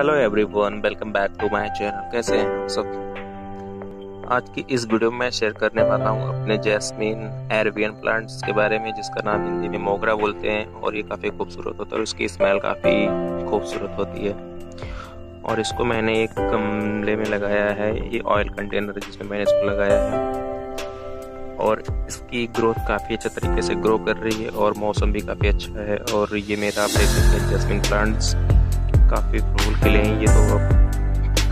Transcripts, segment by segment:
Hello everyone welcome back to my channel कैसे हैं आप सब? आज की इस वीडियो में शेयर करने वाला हूँ अपने जैस्मीन एरवियन प्लांट्स के बारे में, जिसका नाम हिंदी में मोगरा बोलते हैं, और ये काफ़ी खूबसूरत होता है, और इसकी स्मेल काफ़ी खूबसूरत होती है। और इसको मैंने एक गमले में लगाया है, ये ऑयल कंटेनर जिसमें मैंने इसको लगाया है। और इसकी ग्रोथ काफ़ी अच्छे तरीके से ग्रो कर रही है, और मौसम भी काफ़ी अच्छा है, और ये मेरा आप देख सकते हैं जैस्मिन प्लांट्स काफ़ी फूल खिले हैं ये तो अब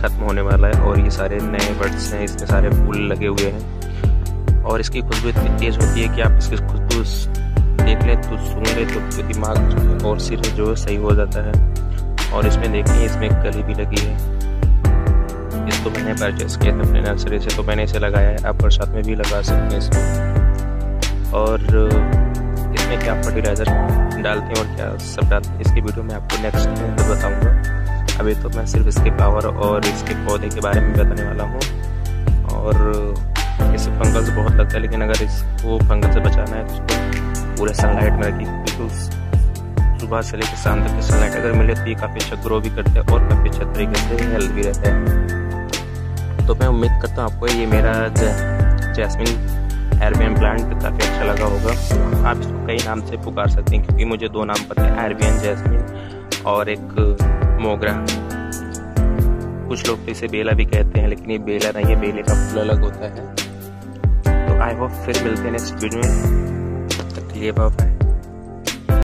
ख़त्म होने वाला है और ये सारे नए बर्ड्स हैं इसमें सारे फूल लगे हुए हैं। और इसकी खुशबू इतनी तेज़ होती है कि आप इसकी खुशबू देख लें तो सुन लें तो दिमाग और सिर जो है सही हो जाता है। और इसमें देखिए, इसमें कली भी लगी है। इसको मैंने परचेस किया था अपने नर्सरी से तो मैंने इसे लगाया है। आप बरसात में भी लगा सकते हैं इसमें और इसमें क्या फर्टिलाइज़र डालते हैं और क्या सब डालते हैं इसकी वीडियो में आपको नेक्स्ट में तो बताऊँगा। अभी तो मैं सिर्फ़ इसके पावर और इसके पौधे के बारे में बताने वाला हूँ। और इसे फंगस बहुत लगता है, लेकिन अगर इसको फंगल से बचाना है तो उसको पूरे सनलाइट में रखिए। बिल्कुल सुबह से लेकर शाम तक सनलाइट अगर मिले तो ये काफ़ी अच्छा ग्रो भी करते हैं और काफ़ी अच्छा तरीके से हेल्थ भी रहता है। तो मैं उम्मीद करता हूँ आपको ये मेरा जैसमिन एरबियन प्लांट काफ़ी अच्छा लगा होगा। आप इसको कई नाम से पुकार सकते हैं, क्योंकि मुझे दो नाम पता है एरबियन जैसमिन और एक मोगरा कुछ लोग तो इसे बेला भी कहते हैं, लेकिन ये बेला नहीं है बेले का फूल अलग होता है। तो आई होप फिर मिलते हैं नेक्स्ट वीडियो में। तब के लिए बाय